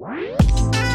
What?